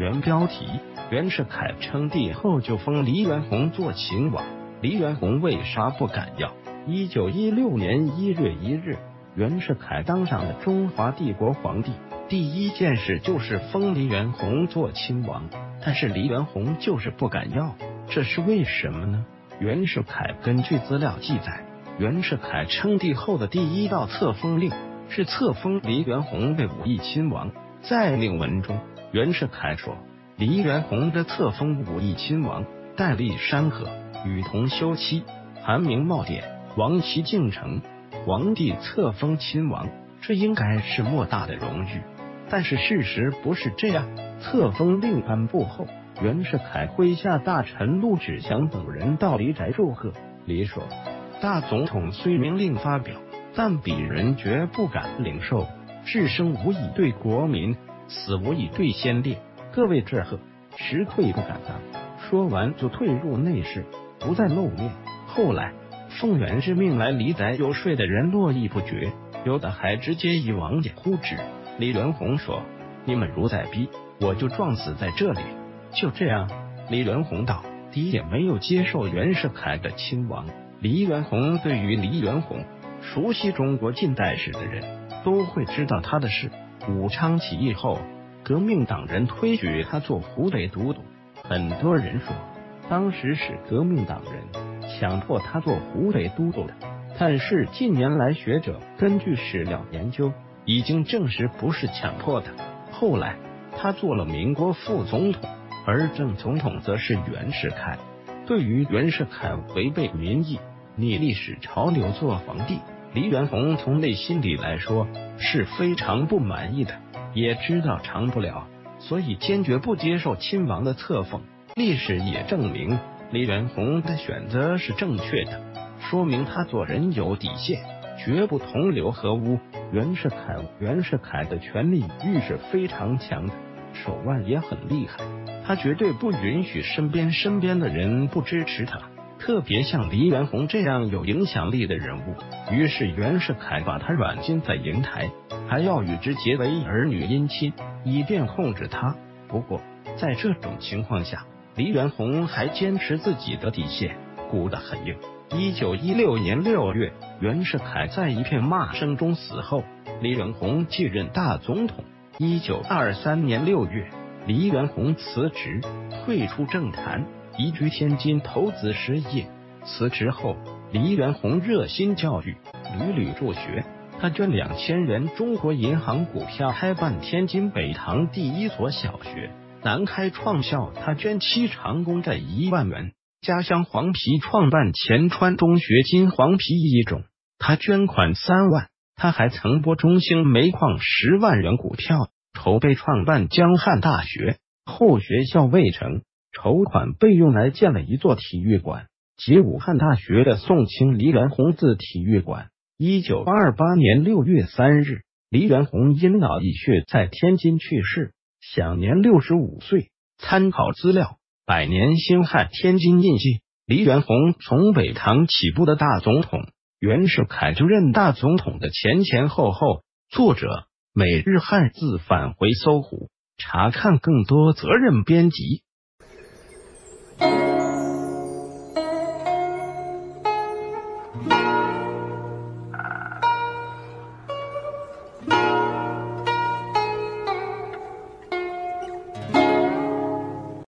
原标题：袁世凯称帝后就封黎元洪做秦王，黎元洪为啥不敢要？一九一六年一月一日，袁世凯当上了中华帝国皇帝，第一件事就是封黎元洪做亲王，但是黎元洪就是不敢要，这是为什么呢？袁世凯根据资料记载，袁世凯称帝后的第一道册封令是册封黎元洪为武义亲王，在令文中。袁世凯说：“黎元洪的册封武义亲王，戴笠山河，与同休戚，韩明茂典，王旗敬城，皇帝册封亲王，这应该是莫大的荣誉。但是事实不是这样。册封令颁布后，袁世凯麾下大臣陆志祥等人到黎宅祝贺。黎说：大总统虽明令发表，但鄙人绝不敢领受。至生无以对国民。”死无以对先烈，各位致贺，实愧不敢当。说完就退入内室，不再露面。后来奉元之命来李宅游说的人络绎不绝，有的还直接以王爷呼之。李元洪说：“你们如再逼，我就撞死在这里。”就这样，李元洪倒敌也没有接受袁世凯的亲王。李元洪对于李元洪，熟悉中国近代史的人都会知道他的事。武昌起义后，革命党人推举他做湖北都督。很多人说，当时是革命党人强迫他做湖北都督的。但是近年来，学者根据史料研究，已经证实不是强迫的。后来他做了民国副总统，而正总统则是袁世凯。对于袁世凯违背民意、逆历史潮流做皇帝。黎元洪从内心里来说是非常不满意的，也知道长不了，所以坚决不接受亲王的册封。历史也证明黎元洪的选择是正确的，说明他做人有底线，绝不同流合污。袁世凯，袁世凯的权力欲是非常强的，手腕也很厉害，他绝对不允许身边身边的人不支持他。特别像黎元洪这样有影响力的人物，于是袁世凯把他软禁在瀛台，还要与之结为儿女姻亲，以便控制他。不过在这种情况下，黎元洪还坚持自己的底线，鼓得很硬。一九一六年六月，袁世凯在一片骂声中死后，黎元洪继任大总统。一九二三年六月，黎元洪辞职，退出政坛。移居天津投资实业，辞职后，黎元洪热心教育，屡屡助学。他捐两千元中国银行股票开办天津北塘第一所小学，南开创校他捐七长工债一万元，家乡黄皮创办前川中学金黄皮一种，他捐款三万。他还曾拨中兴煤矿十万元股票，筹备创办江汉大学，后学校未成。筹款被用来建了一座体育馆，即武汉大学的宋清黎元洪字体育馆。一九二八年六月三日，黎元洪因脑溢血在天津去世，享年六十五岁。参考资料：百年兴汉天津印记。黎元洪从北唐起步的大总统，袁世凯就任大总统的前前后后。作者：每日汉字返回搜狐，查看更多责任编辑。Thank you